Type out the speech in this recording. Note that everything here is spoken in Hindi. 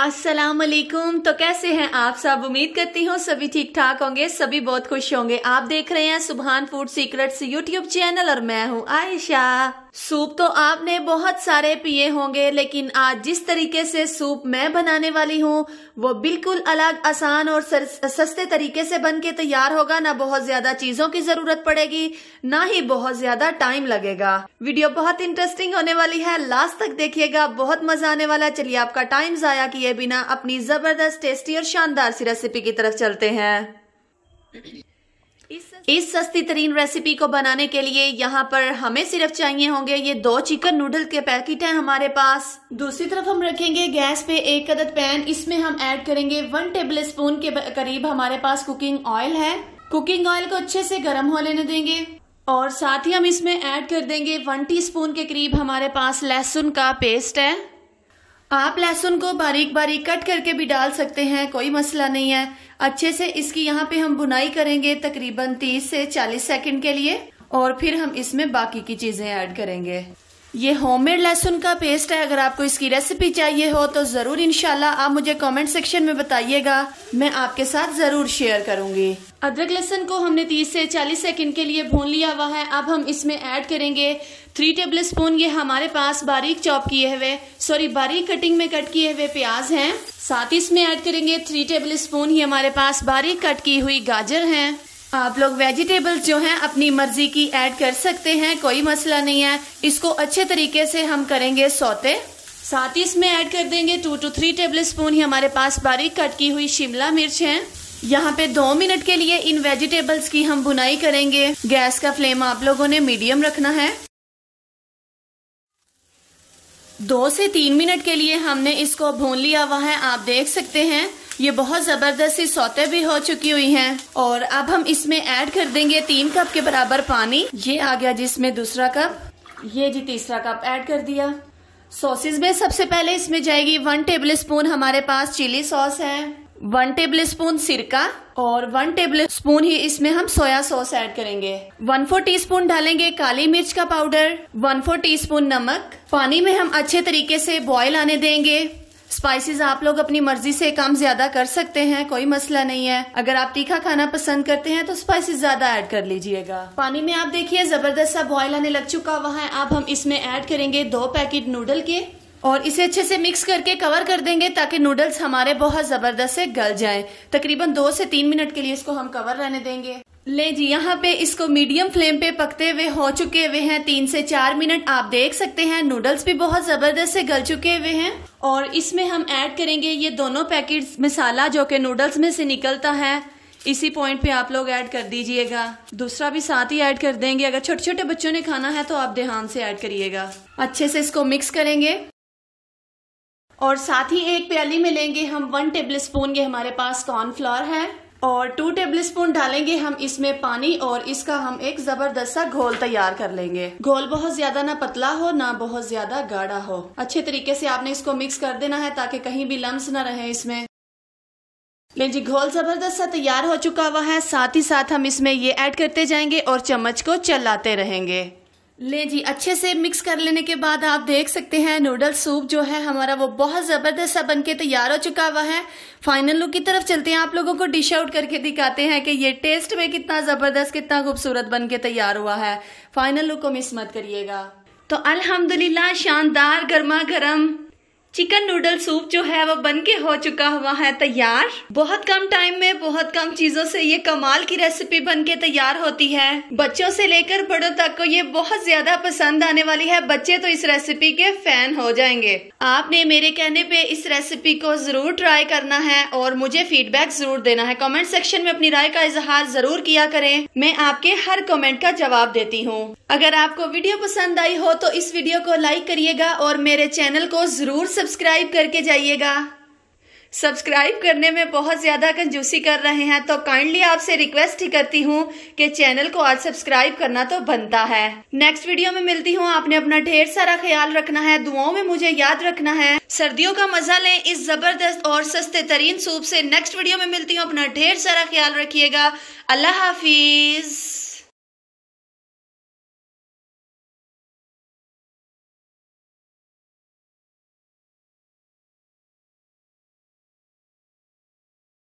अस्सलाम वालेकुम तो कैसे हैं आप? सब उम्मीद करती हूँ सभी ठीक ठाक होंगे, सभी बहुत खुश होंगे। आप देख रहे हैं सुबहान फ़ूड सीक्रेट्स यूट्यूब चैनल और मैं हूँ आयशा। सूप तो आपने बहुत सारे पिए होंगे, लेकिन आज जिस तरीके से सूप मैं बनाने वाली हूँ, वो बिल्कुल अलग, आसान और सस्ते तरीके से बन के तैयार होगा। ना बहुत ज़्यादा चीज़ों की ज़रूरत पड़ेगी, ना ही बहुत ज़्यादा टाइम लगेगा। वीडियो बहुत इंटरेस्टिंग होने वाली है। लास्ट तक देखिएगा, बहुत मज़ा आने वाला चलिए आपका टाइम जाया किए बिना अपनी ज़बरदस्त टेस्टी और शानदार सी रेसिपी की तरफ़ चलते हैं। इस सस्ती तरीन रेसिपी को बनाने के लिए यहाँ पर हमें सिर्फ़ चाहिए होंगे ये दो चिकन नूडल के पैकेट हैं हमारे पास। दूसरी तरफ़ हम रखेंगे गैस पे एक अदद पैन इसमें हम ऐड करेंगे वन टेबल स्पून के करीब हमारे पास कुकिंग ऑयल है। कुकिंग ऑयल को अच्छे से गर्म हो लेने देंगे। और साथ ही हम इसमें ऐड कर देंगे वन टी के करीब हमारे पास लहसुन का पेस्ट है। आप लहसुन को बारीक बारीक कट करके भी डाल सकते हैं, कोई मसला नहीं है। अच्छे से इसकी यहाँ पे हम बुनाई करेंगे तकरीबन 30 से 40 सेकंड के लिए और फिर हम इसमें बाकी की चीज़ें ऐड करेंगे। ये होममेड लहसुन का पेस्ट है। अगर आपको इसकी रेसिपी चाहिए हो तो ज़रूर इनशाला आप मुझे कमेंट सेक्शन में बताइएगा। मैं आपके साथ ज़रूर शेयर करूँगी। अदरक लहसुन को हमने 30 से 40 सेकंड के लिए भून लिया हुआ है। अब हम इसमें ऐड करेंगे थ्री टेबल स्पून ये हमारे पास बारीक चॉप किए हुए सॉरी बारीक कटिंग में कट किए हुए प्याज हैं। साथ ही इसमें ऐड करेंगे थ्री टेबल स्पून ही हमारे पास बारीक कट की हुई गाजर है। आप लोग वेजिटेबल्स जो हैं, अपनी मर्ज़ी की ऐड कर सकते हैं, कोई मसला नहीं है। इसको अच्छे तरीके से हम करेंगे सौते। साथ ही इसमें ऐड कर देंगे two two three tablespoon ही हमारे पास बारीक कट की हुई शिमला मिर्च है। यहाँ पे दो मिनट के लिए इन वेजिटेबल्स की हम बुनाई करेंगे। गैस का फ्लेम आप लोगों ने मीडियम रखना है। दो से तीन मिनट के लिए हमने इसको भून लिया हुआ है, आप देख सकते हैं। ये बहुत ज़बरदस्त सौते भी हो चुकी हुई हैं। और अब हम इसमें ऐड कर देंगे तीन कप के बराबर पानी। ये आ गया जिसमें दूसरा कप। ये जी तीसरा कप ऐड कर दिया। सॉसेज में सबसे पहले इसमें जाएगी वन टेबल स्पून हमारे पास चिली सॉस है। वन टेबल स्पून सिरका और वन टेबल स्पून ही इसमें हम सोया सॉस ऐड करेंगे। वन फोर टी स्पून डालेंगे काली मिर्च का powder. One four teaspoon नमक। पानी में हम अच्छे तरीके से बॉईल आने देंगे। स्पाइसेस आप लोग अपनी मर्ज़ी से कम ज़्यादा कर सकते हैं, कोई मसला नहीं है। अगर आप तीखा खाना पसंद करते हैं तो स्पाइसेस ज़्यादा ऐड कर लीजिएगा। पानी में आप देखिए, ज़बरदस्त सा बॉयल आने लग चुका हुआ है। अब हम इसमें ऐड करेंगे दो पैकेट नूडल के। और इसे अच्छे से मिक्स करके कवर कर देंगे ताकि नूडल्स हमारे बहुत ज़बरदस्त से गल जाएँ। तकरीबन दो से तीन मिनट के लिए इसको हम कवर रहने देंगे। ले जी, यहाँ पे इसको मीडियम फ्लेम पे पकते हुए, हो चुके हुए हैं तीन से चार मिनट आप देख सकते हैं नूडल्स भी बहुत ज़बरदस्त से गल चुके हुए हैं। और इसमें हम ऐड करेंगे ये दोनों पैकेट मसाला जो कि नूडल्स में से निकलता है। इसी पॉइंट पे आप लोग ऐड कर दीजिएगा। दूसरा भी साथ ही ऐड कर देंगे। अगर छोटे छोटे बच्चों ने खाना है तो आप ध्यान से ऐड करिएगा। अच्छे से इसको मिक्स करेंगे। और साथ ही एक प्याली में लेंगे हम वन टेबल स्पून के हमारे पास कॉर्नफ्लोर है और टू टेबल स्पून डालेंगे हम इसमें पानी और इसका हम एक ज़बरदस्त सा घोल तैयार कर लेंगे। घोल बहुत ज़्यादा ना पतला हो, ना बहुत ज़्यादा गाढ़ा हो। अच्छे तरीके से आपने इसको मिक्स कर देना है ताकि कहीं भी लम्स ना रहे इसमें। लेकिन जी, घोल ज़बरदस्त सा तैयार हो चुका हुआ है। साथ ही साथ हम इसमें ये ऐड करते जाएँगे और चम्मच को चलाते रहेंगे। ले जी, अच्छे से मिक्स कर लेने के बाद आप देख सकते हैं नूडल सूप जो है हमारा वो बहुत ज़बरदस्त सा बनके तैयार हो चुका हुआ है। फाइनल लुक की तरफ़ चलते हैं, आप लोगों को डिश आउट करके दिखाते हैं कि ये टेस्ट में कितना ज़बरदस्त, कितना खूबसूरत बन के तैयार हुआ है। फाइनल लुक को मिस मत करिएगा। तो अल्हम्दुलिल्लाह, शानदार गर्मा गर्म चिकन नूडल सूप जो है वो बन के हो चुका हुआ है तैयार। बहुत कम टाइम में, बहुत कम चीज़ों से ये कमाल की रेसिपी बन के तैयार होती है। बच्चों से लेकर बड़ों तक को ये बहुत ज़्यादा पसंद आने वाली है। बच्चे तो इस रेसिपी के फ़ैन हो जाएँगे। आपने मेरे कहने पे इस रेसिपी को ज़रूर ट्राई करना है और मुझे फीडबैक ज़रूर देना है। कॉमेंट सेक्शन में अपनी राय का इजहार ज़रूर किया करें। मैं आपके हर कॉमेंट का जवाब देती हूँ। अगर आपको वीडियो पसंद आई हो तो इस वीडियो को लाइक करिएगा और मेरे चैनल को ज़रूर सब्सक्राइब करके जाइएगा। सब्सक्राइब करने में बहुत ज़्यादा कंजूसी कर रहे हैं तो काइंडली आपसे रिक्वेस्ट ही करती हूँ कि चैनल को आज सब्सक्राइब करना तो बनता है। नेक्स्ट वीडियो में मिलती हूँ, आपने अपना ढेर सारा ख्याल रखना है, दुआओं में मुझे याद रखना है। सर्दियों का मज़ा लें इस ज़बरदस्त और सस्ते तरीन सूप से। नेक्स्ट वीडियो में मिलती हूँ, अपना ढेर सारा ख्याल रखिएगा। अल्लाह हाफिज।